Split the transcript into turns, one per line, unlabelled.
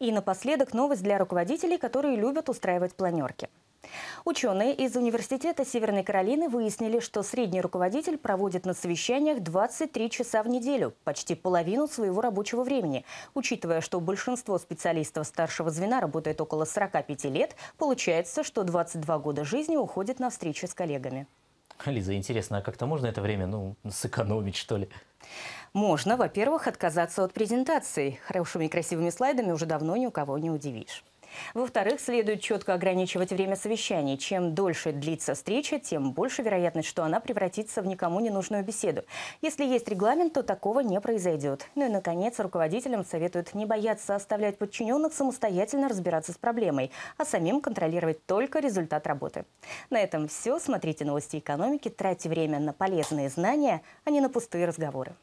И напоследок новость для руководителей, которые любят устраивать планерки. Ученые из Университета Северной Каролины выяснили, что средний руководитель проводит на совещаниях 23 часа в неделю, почти половину своего рабочего времени. Учитывая, что большинство специалистов старшего звена работает около 45 лет, получается, что 22 года жизни уходит на встречи с коллегами.
Лиза, интересно, а как-то можно это время, ну, сэкономить, что ли?
Можно, во-первых, отказаться от презентаций. Хорошими и красивыми слайдами уже давно ни у кого не удивишь. Во-вторых, следует четко ограничивать время совещаний. Чем дольше длится встреча, тем больше вероятность, что она превратится в никому не нужную беседу. Если есть регламент, то такого не произойдет. Ну и, наконец, руководителям советуют не бояться оставлять подчиненных самостоятельно разбираться с проблемой, а самим контролировать только результат работы. На этом все. Смотрите новости экономики, тратьте время на полезные знания, а не на пустые разговоры.